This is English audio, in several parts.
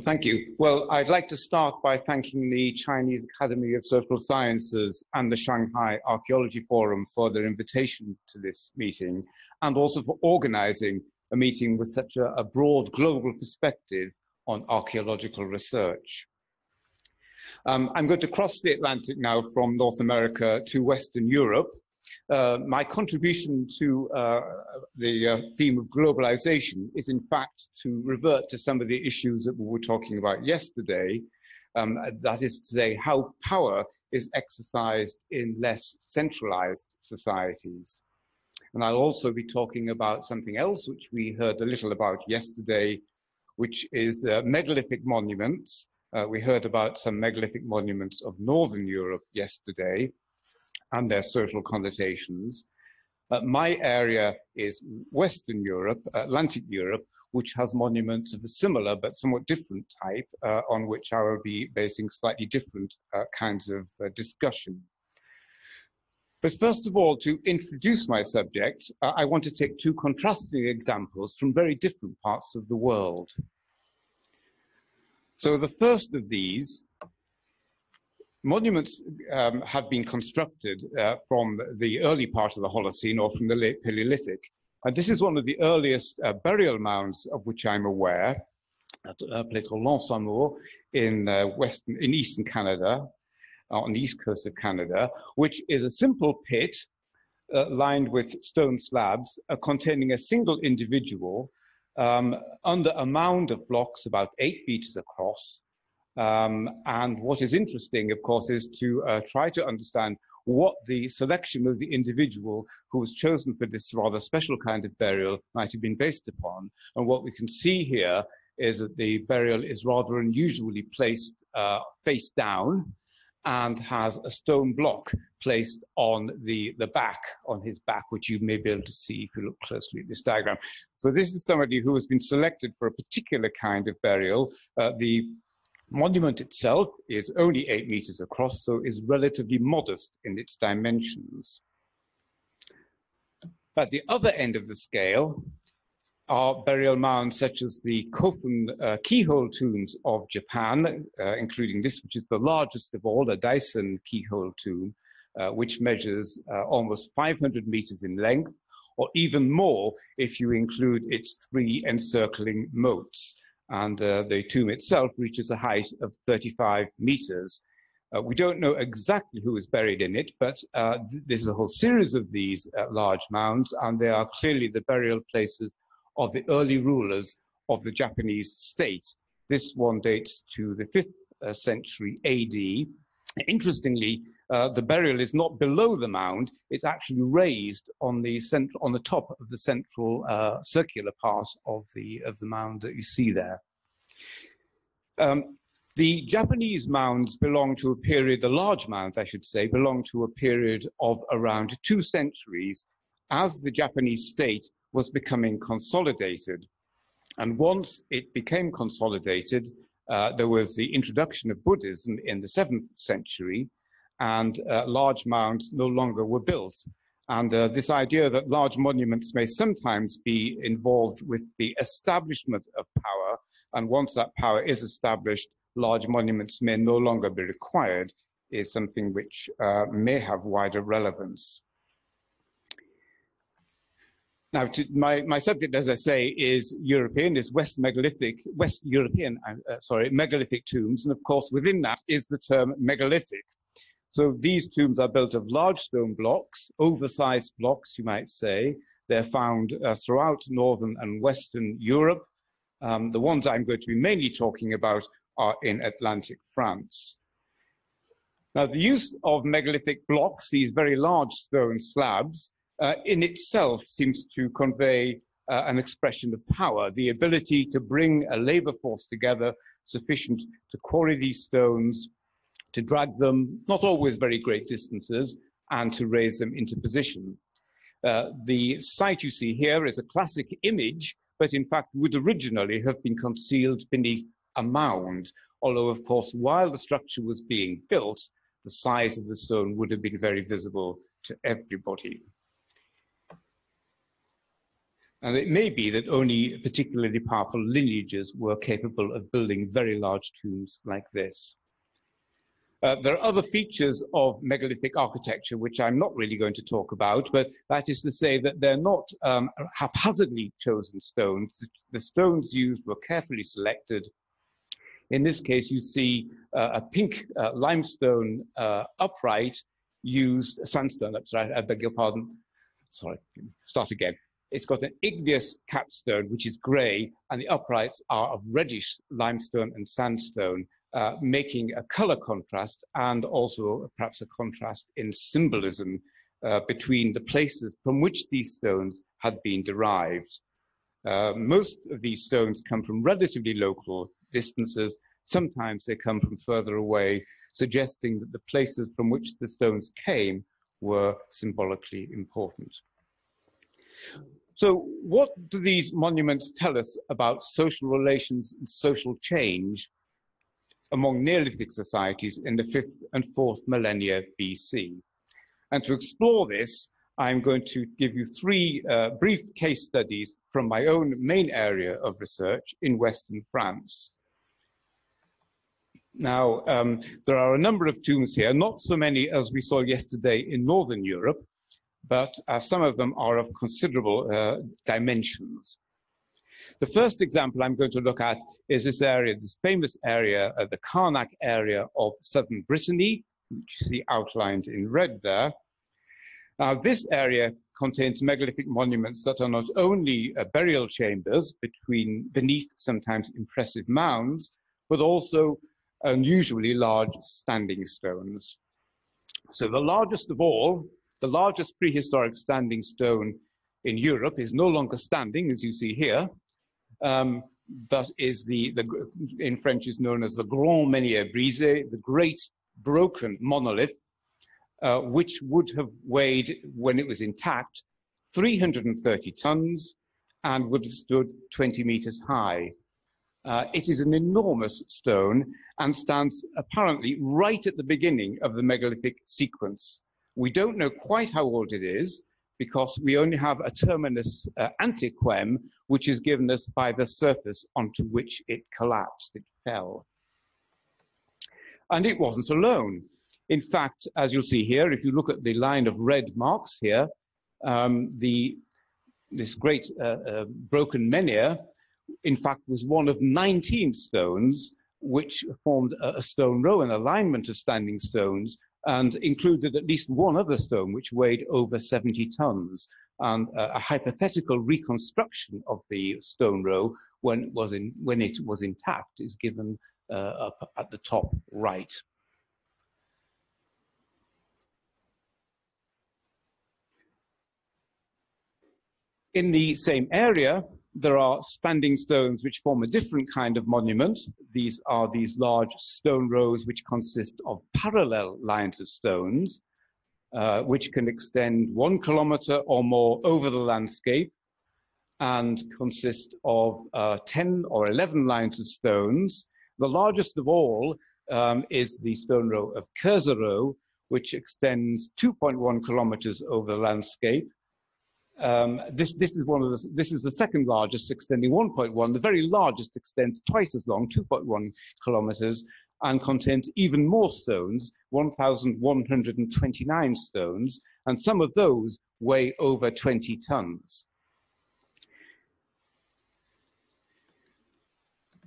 Well, thank you. Well, I'd like to start by thanking the Chinese Academy of Social Sciences and the Shanghai Archaeology Forum for their invitation to this meeting and also for organizing a meeting with such a, a broad global perspective on archaeological research. Um, I'm going to cross the Atlantic now from North America to Western Europe uh, my contribution to uh, the uh, theme of globalization is, in fact, to revert to some of the issues that we were talking about yesterday. Um, that is to say, how power is exercised in less centralized societies. And I'll also be talking about something else which we heard a little about yesterday, which is uh, megalithic monuments. Uh, we heard about some megalithic monuments of Northern Europe yesterday and their social connotations. Uh, my area is Western Europe, Atlantic Europe, which has monuments of a similar but somewhat different type, uh, on which I will be basing slightly different uh, kinds of uh, discussion. But first of all, to introduce my subject, uh, I want to take two contrasting examples from very different parts of the world. So the first of these Monuments um, have been constructed uh, from the early part of the Holocene or from the late Paleolithic. And this is one of the earliest uh, burial mounds of which I'm aware at a place called L'Anse Amour in, uh, western, in eastern Canada, uh, on the east coast of Canada, which is a simple pit uh, lined with stone slabs uh, containing a single individual um, under a mound of blocks about eight meters across um, and what is interesting, of course, is to uh, try to understand what the selection of the individual who was chosen for this rather special kind of burial might have been based upon. And what we can see here is that the burial is rather unusually placed uh, face down and has a stone block placed on the, the back, on his back, which you may be able to see if you look closely at this diagram. So this is somebody who has been selected for a particular kind of burial. Uh, the monument itself is only eight meters across, so is relatively modest in its dimensions. At the other end of the scale are burial mounds such as the Kofun uh, keyhole tombs of Japan, uh, including this, which is the largest of all, the Daisen keyhole tomb, uh, which measures uh, almost 500 meters in length, or even more if you include its three encircling moats and uh, the tomb itself reaches a height of 35 meters. Uh, we don't know exactly who is buried in it, but uh, th there's a whole series of these uh, large mounds, and they are clearly the burial places of the early rulers of the Japanese state. This one dates to the 5th uh, century AD. Interestingly, uh, the burial is not below the mound, it's actually raised on the, cent- on the top of the central uh, circular part of the, of the mound that you see there. Um, the Japanese mounds belong to a period, the large mounds, I should say, belong to a period of around two centuries as the Japanese state was becoming consolidated. And once it became consolidated, uh, there was the introduction of Buddhism in the seventh century, and uh, large mounds no longer were built. And uh, this idea that large monuments may sometimes be involved with the establishment of power, and once that power is established, large monuments may no longer be required, is something which uh, may have wider relevance. Now, to, my, my subject, as I say, is European, is West megalithic, West European, uh, sorry, megalithic tombs. And of course, within that is the term megalithic. So these tombs are built of large stone blocks, oversized blocks, you might say. They're found uh, throughout Northern and Western Europe. Um, the ones I'm going to be mainly talking about are in Atlantic France. Now, the use of megalithic blocks, these very large stone slabs, uh, in itself seems to convey uh, an expression of power, the ability to bring a labor force together sufficient to quarry these stones, to drag them, not always very great distances, and to raise them into position. Uh, the site you see here is a classic image, but in fact would originally have been concealed beneath a mound, although of course while the structure was being built, the size of the stone would have been very visible to everybody. And it may be that only particularly powerful lineages were capable of building very large tombs like this. Uh, there are other features of megalithic architecture which I'm not really going to talk about, but that is to say that they're not um, haphazardly chosen stones. The stones used were carefully selected. In this case, you see uh, a pink uh, limestone uh, upright used, sandstone upright, I beg your pardon. Sorry, start again. It's got an igneous capstone, which is grey, and the uprights are of reddish limestone and sandstone, uh, making a color contrast and also perhaps a contrast in symbolism uh, between the places from which these stones had been derived. Uh, most of these stones come from relatively local distances. Sometimes they come from further away, suggesting that the places from which the stones came were symbolically important. So what do these monuments tell us about social relations and social change among Neolithic societies in the fifth and fourth millennia BC? And to explore this, I'm going to give you three uh, brief case studies from my own main area of research in Western France. Now, um, there are a number of tombs here, not so many as we saw yesterday in Northern Europe, but uh, some of them are of considerable uh, dimensions. The first example I'm going to look at is this area, this famous area, uh, the Carnac area of southern Brittany, which you see outlined in red there. Now, this area contains megalithic monuments that are not only uh, burial chambers between, beneath sometimes impressive mounds, but also unusually large standing stones. So the largest of all the largest prehistoric standing stone in Europe is no longer standing, as you see here, um, but is the, the, in French is known as the Grand Menhir Brisé, the great broken monolith, uh, which would have weighed, when it was intact, 330 tons and would have stood 20 meters high. Uh, it is an enormous stone and stands apparently right at the beginning of the megalithic sequence. We don't know quite how old it is because we only have a terminus uh, ante quem, which is given us by the surface onto which it collapsed, it fell. And it wasn't alone. In fact, as you'll see here, if you look at the line of red marks here, um, the, this great uh, uh, broken menhir, in fact, was one of 19 stones which formed a, a stone row, an alignment of standing stones, and included at least one other stone which weighed over 70 tons. And uh, a hypothetical reconstruction of the stone row when, was in, when it was intact is given uh, up at the top right. In the same area, there are standing stones which form a different kind of monument. These are these large stone rows which consist of parallel lines of stones, uh, which can extend one kilometer or more over the landscape and consist of uh, 10 or 11 lines of stones. The largest of all um, is the stone row of Kerzerho, which extends 2.1 kilometers over the landscape um, this, this is one of the, this is the second largest extending 1.1. The very largest extends twice as long, 2.1 kilometers, and contains even more stones, 1,129 stones, and some of those weigh over 20 tons.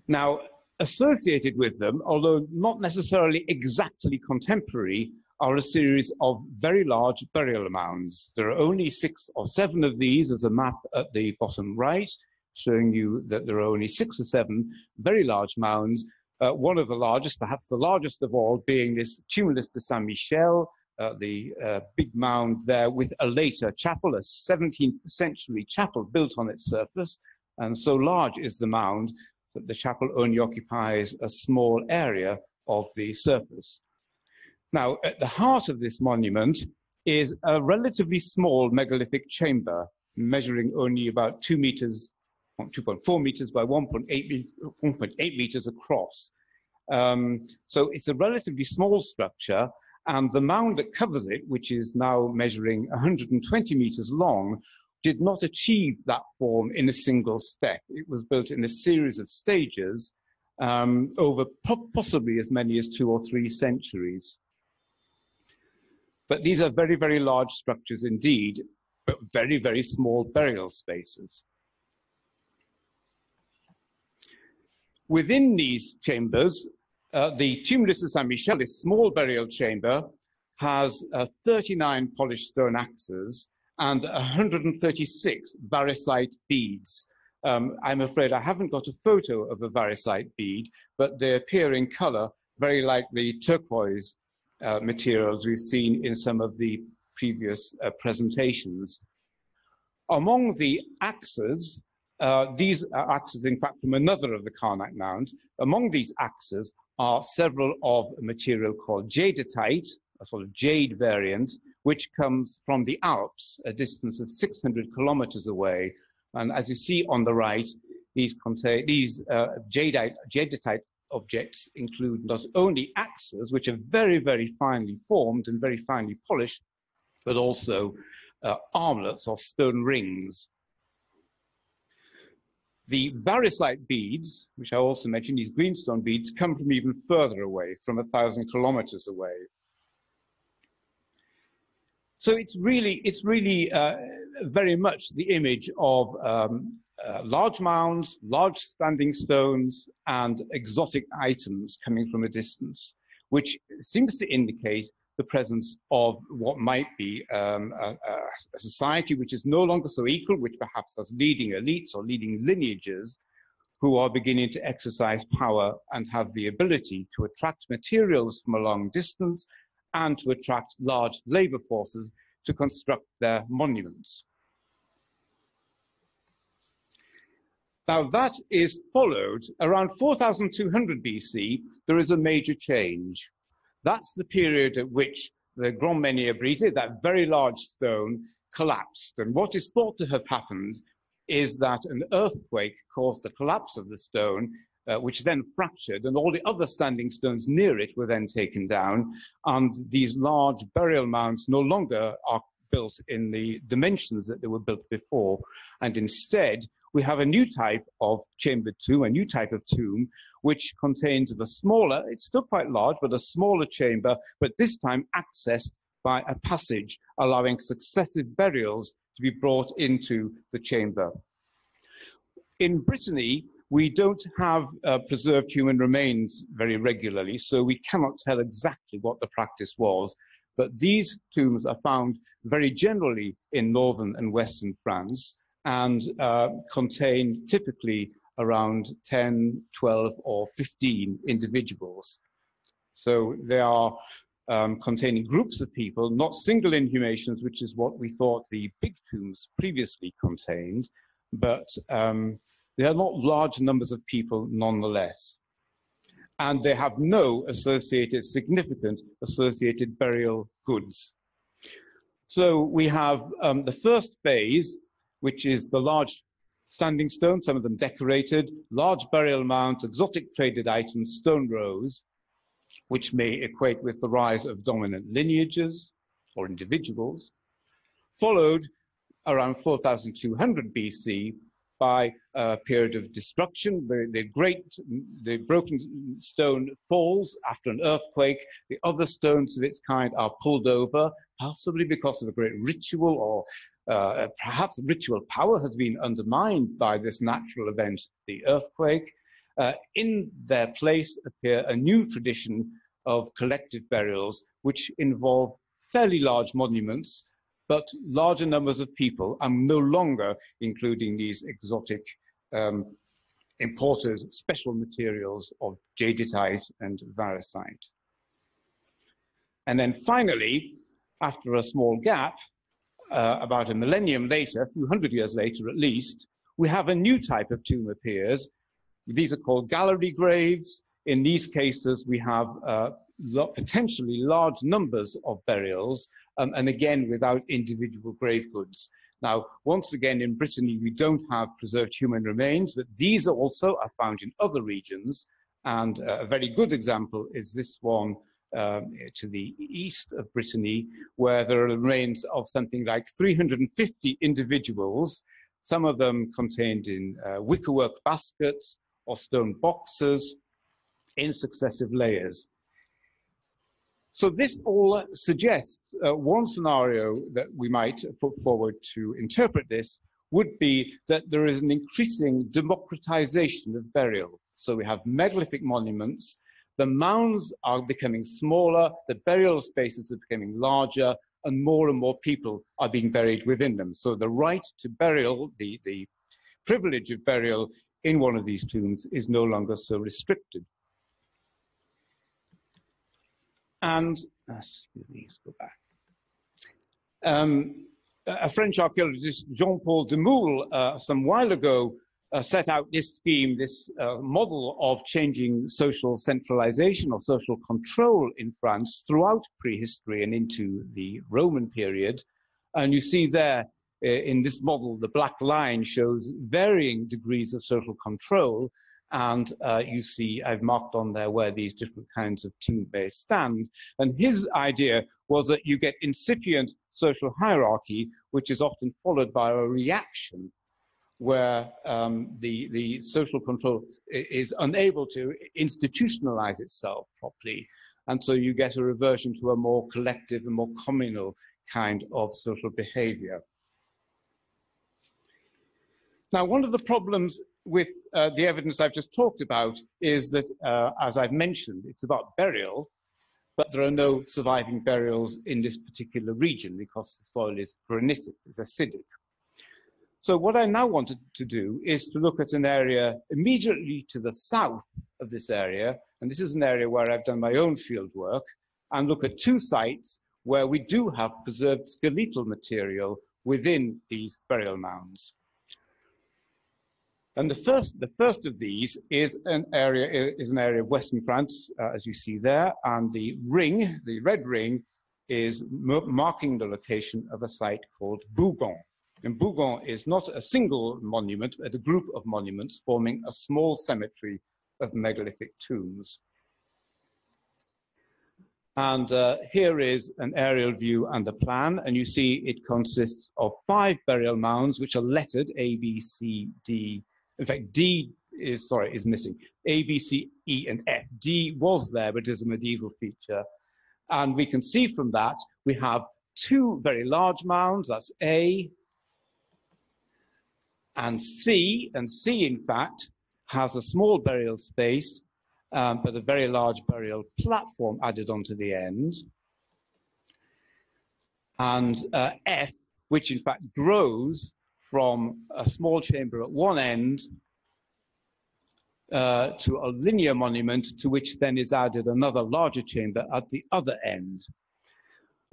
Now, associated with them, although not necessarily exactly contemporary, are a series of very large burial mounds. There are only six or seven of these as a map at the bottom right, showing you that there are only six or seven very large mounds. Uh, one of the largest, perhaps the largest of all, being this Tumulus de Saint Michel, uh, the uh, big mound there with a later chapel, a 17th century chapel built on its surface. And so large is the mound that the chapel only occupies a small area of the surface. Now, at the heart of this monument is a relatively small megalithic chamber, measuring only about two meters, 2.4 meters by 1.8, 1.8 meters across. Um, so it's a relatively small structure, and the mound that covers it, which is now measuring 120 meters long, did not achieve that form in a single step. It was built in a series of stages um, over po possibly as many as two or three centuries. But these are very, very large structures indeed, but very, very small burial spaces. Within these chambers, uh, the Tumulus of Saint Michel, this small burial chamber, has uh, 39 polished stone axes and 136 variscite beads. Um, I'm afraid I haven't got a photo of a variscite bead, but they appear in color very like the turquoise uh, materials we've seen in some of the previous uh, presentations. Among the axes, uh, these are axes, in fact, from another of the Carnac mounds. Among these axes are several of a material called jadeite, a sort of jade variant, which comes from the Alps, a distance of 600 kilometers away. And as you see on the right, these, contain, these uh, jadeite, jadeite objects include not only axes, which are very, very finely formed and very finely polished, but also uh, armlets or stone rings. The variscite beads, which I also mentioned, these greenstone beads, come from even further away, from a thousand kilometers away. So it's really, it's really uh, very much the image of um, uh, large mounds, large standing stones, and exotic items coming from a distance, which seems to indicate the presence of what might be um, a, a, society which is no longer so equal, which perhaps has leading elites or leading lineages who are beginning to exercise power and have the ability to attract materials from a long distance and to attract large labor forces to construct their monuments. Now that is followed around 4200 BC, there is a major change. That's the period at which the Grand Menhir Brisé, that very large stone, collapsed. And what is thought to have happened is that an earthquake caused the collapse of the stone uh, which then fractured, and all the other standing stones near it were then taken down, and these large burial mounds no longer are built in the dimensions that they were built before, and instead we have a new type of chamber tomb, a new type of tomb, which contains a smaller, it's still quite large, but a smaller chamber, but this time accessed by a passage, allowing successive burials to be brought into the chamber. In Brittany, we don't have uh, preserved human remains very regularly, so we cannot tell exactly what the practice was. But these tombs are found very generally in northern and western France and uh, contain typically around 10, 12, or 15 individuals. So they are um, containing groups of people, not single inhumations, which is what we thought the big tombs previously contained, but um, they are not large numbers of people nonetheless. And they have no associated, significant associated burial goods. So we have um, the first phase, which is the large standing stones, some of them decorated, large burial mounds, exotic traded items, stone rows, which may equate with the rise of dominant lineages or individuals, followed around 4200 BC by a period of destruction. The, the, great, the broken stone falls after an earthquake. The other stones of its kind are pulled over, possibly because of a great ritual or uh, perhaps ritual power has been undermined by this natural event, the earthquake. Uh, in their place appear a new tradition of collective burials, which involve fairly large monuments but larger numbers of people and no longer including these exotic um, imported special materials of jadeite and variscite. And then finally, after a small gap, uh, about a millennium later, a few hundred years later at least, we have a new type of tomb appears. These are called gallery graves. In these cases, we have uh, potentially large numbers of burials, um, and again, without individual grave goods. Now, once again, in Brittany, we don't have preserved human remains, but these also are found in other regions. And uh, a very good example is this one um, to the east of Brittany, where there are remains of something like 350 individuals, some of them contained in uh, wickerwork baskets or stone boxes in successive layers. So this all suggests uh, one scenario that we might put forward to interpret this would be that there is an increasing democratization of burial. So we have megalithic monuments, the mounds are becoming smaller, the burial spaces are becoming larger, and more and more people are being buried within them. So the right to burial, the, the privilege of burial in one of these tombs is no longer so restricted. And, uh, excuse me, let's go back. Um, a French archaeologist, Jean-Paul Demoule, uh, some while ago uh, set out this scheme, this uh, model of changing social centralization or social control in France throughout prehistory and into the Roman period. And you see there uh, in this model, the black line shows varying degrees of social control and uh, you see I've marked on there where these different kinds of tomb bays stand. And his idea was that you get incipient social hierarchy, which is often followed by a reaction where um, the, the social control is unable to institutionalize itself properly. And so you get a reversion to a more collective and more communal kind of social behavior. Now, one of the problems with uh, the evidence I've just talked about is that, uh, as I've mentioned, it's about burial, but there are no surviving burials in this particular region because the soil is granitic, it's acidic. So what I now wanted to do is to look at an area immediately to the south of this area, and this is an area where I've done my own field work, and look at two sites where we do have preserved skeletal material within these burial mounds. And the first, the first of these is an area is an area of Western France, uh, as you see there, and the ring, the red ring, is marking the location of a site called Bougon. And Bougon is not a single monument, but a group of monuments forming a small cemetery of megalithic tombs. And uh, here is an aerial view and a plan, and you see it consists of five burial mounds, which are lettered A, B, C, D, in fact, D is, sorry, is missing. A, B, C, E, and F. D was there, but is a medieval feature. And we can see from that, we have two very large mounds, that's A and C. And C, in fact, has a small burial space, um, but a very large burial platform added onto the end. And uh, F, which in fact grows from a small chamber at one end uh, to a linear monument to which then is added another larger chamber at the other end.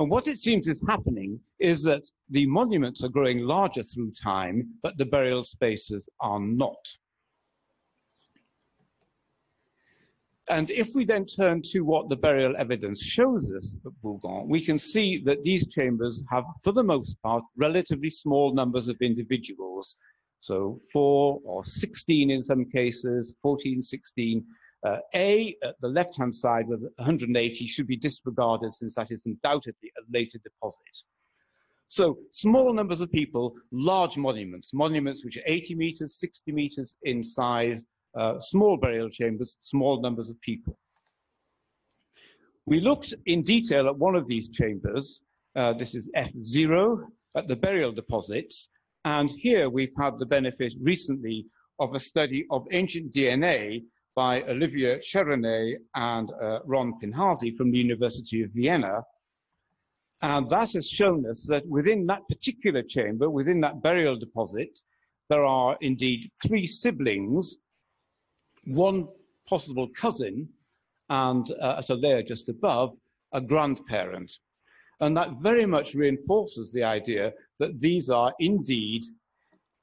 And what it seems is happening is that the monuments are growing larger through time, but the burial spaces are not. And if we then turn to what the burial evidence shows us at Bougon, we can see that these chambers have, for the most part, relatively small numbers of individuals. So four or 16 in some cases, 14, 16. Uh, A at the left-hand side with 180 should be disregarded since that is undoubtedly a later deposit. So small numbers of people, large monuments, monuments which are 80 meters, 60 meters in size, uh, small burial chambers, small numbers of people. We looked in detail at one of these chambers. Uh, this is F0 at the burial deposits. And here we've had the benefit recently of a study of ancient DNA by Olivier Cheronet and uh, Ron Pinhasi from the University of Vienna. And that has shown us that within that particular chamber, within that burial deposit, there are indeed three siblings one possible cousin, and uh, at a layer just above, a grandparent. And that very much reinforces the idea that these are indeed,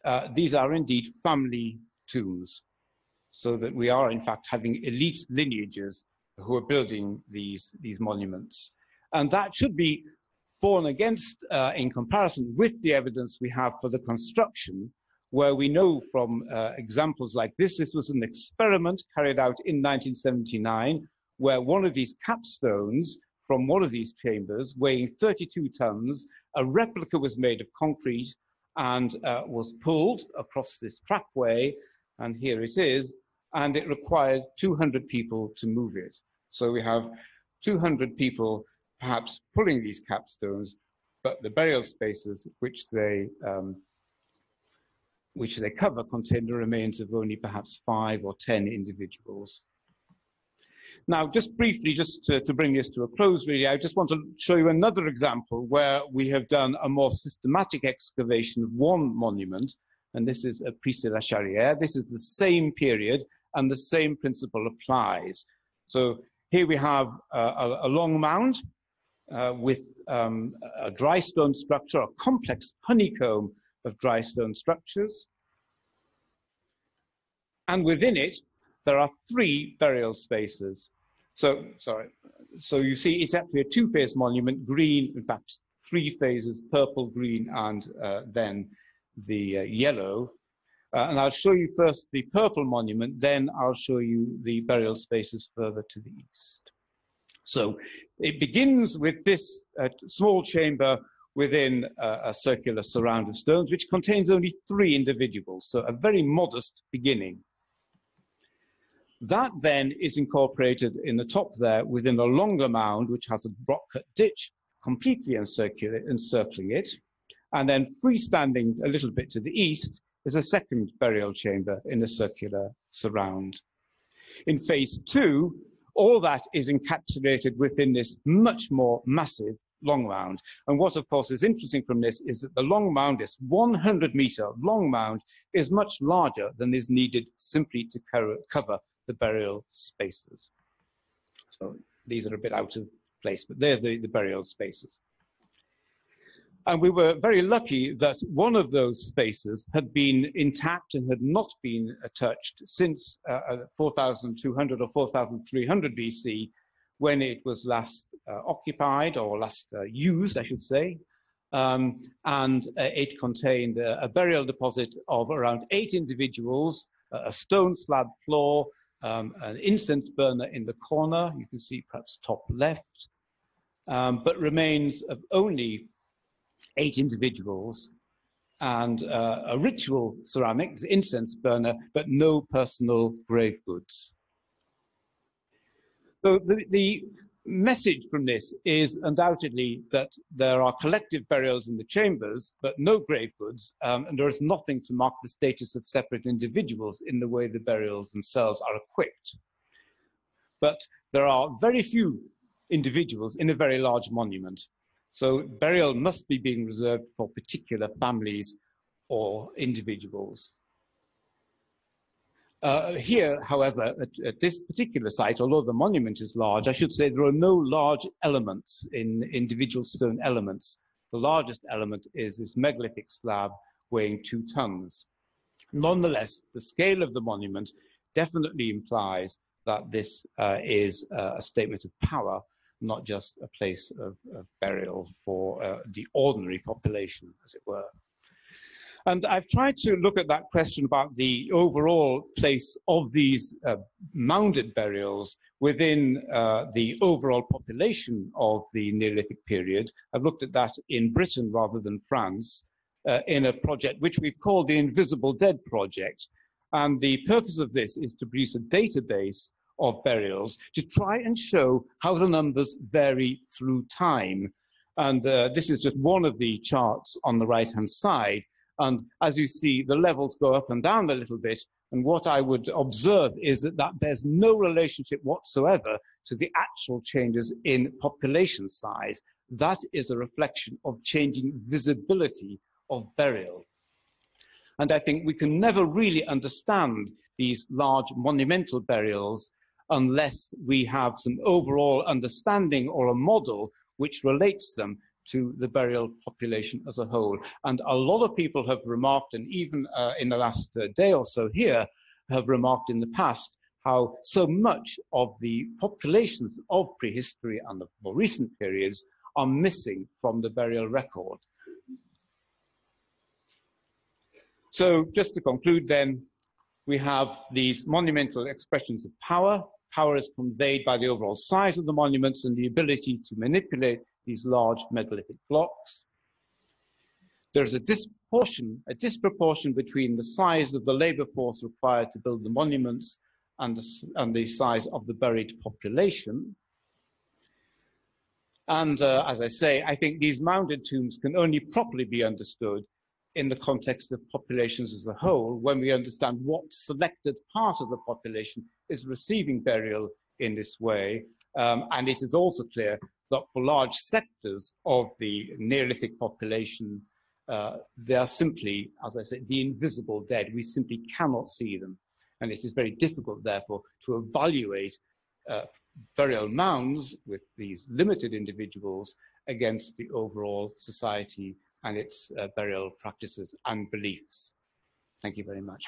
uh, these are indeed family tombs. So that we are in fact having elite lineages who are building these, these monuments. And that should be borne against uh, in comparison with the evidence we have for the construction where we know from uh, examples like this, this was an experiment carried out in 1979, where one of these capstones from one of these chambers, weighing 32 tons, a replica was made of concrete and uh, was pulled across this trackway, and here it is, and it required 200 people to move it. So we have 200 people perhaps pulling these capstones, but the burial spaces which they um, which they cover contain the remains of only perhaps five or 10 individuals. Now, just briefly, just to, to, bring this to a close, really, I just want to show you another example where we have done a more systematic excavation of one monument, and this is a Prissé-la-Charrière. This is the same period, and the same principle applies. So here we have a, a long mound uh, with um, a dry stone structure, a complex honeycomb of dry stone structures. And within it, there are three burial spaces. So, sorry, so you see it's actually a two-phase monument, green, in fact, three phases, purple, green, and uh, then the uh, yellow. Uh, and I'll show you first the purple monument, then I'll show you the burial spaces further to the east. So it begins with this uh, small chamber within uh, a circular surround of stones, which contains only three individuals, so a very modest beginning. That then is incorporated in the top there within a longer mound, which has a rock cut ditch completely encircling it. And then freestanding a little bit to the east is a second burial chamber in a circular surround. In phase two, all that is encapsulated within this much more massive long mound. And what, of course, is interesting from this is that the long mound, this 100 meter long mound, is much larger than is needed simply to cover the burial spaces. So these are a bit out of place, but they're the, the burial spaces. And we were very lucky that one of those spaces had been intact and had not been touched since uh, uh 4,200 or 4,300 BC, when it was last uh, occupied or last uh, used, I should say. Um, and uh, it contained a burial deposit of around eight individuals, a stone slab floor, um, an incense burner in the corner, you can see perhaps top left, um, but remains of only eight individuals and uh, a ritual ceramics incense burner, but no personal grave goods. So the, the message from this is undoubtedly that there are collective burials in the chambers, but no grave goods, um, and there is nothing to mark the status of separate individuals in the way the burials themselves are equipped. But there are very few individuals in a very large monument. So burial must be being reserved for particular families or individuals. Uh, here, however, at, at, this particular site, although the monument is large, I should say there are no large elements in individual stone elements. The largest element is this megalithic slab weighing two tons. Nonetheless, the scale of the monument definitely implies that this uh, is uh, a statement of power not just a place of, of burial for uh, the ordinary population, as it were. And I've tried to look at that question about the overall place of these uh, mounded burials within uh, the overall population of the Neolithic period. I've looked at that in Britain rather than France uh, in a project which we've called the Invisible Dead Project. And the purpose of this is to produce a database of burials to try and show how the numbers vary through time. And uh, this is just one of the charts on the right-hand side. And as you see, the levels go up and down a little bit. And what I would observe is that that bears no relationship whatsoever to the actual changes in population size. That is a reflection of changing visibility of burial. And I think we can never really understand these large monumental burials unless we have some overall understanding or a model which relates them to the burial population as a whole. And a lot of people have remarked, and even uh, in the last uh, day or so here, have remarked in the past how so much of the populations of prehistory and of more recent periods are missing from the burial record. So just to conclude then, we have these monumental expressions of power, power is conveyed by the overall size of the monuments and the ability to manipulate these large megalithic blocks. There's a disproportion, a disproportion between the size of the labor force required to build the monuments and the, and the size of the buried population. And uh, as I say, I think these mounded tombs can only properly be understood in the context of populations as a whole when we understand what selected part of the population is receiving burial in this way. Um, and it is also clear that for large sectors of the Neolithic population, uh, they are simply, as I said, the invisible dead. We simply cannot see them. And it is very difficult, therefore, to evaluate uh, burial mounds with these limited individuals against the overall society and its uh, burial practices and beliefs. Thank you very much.